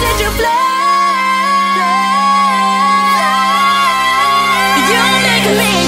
did you play? You make me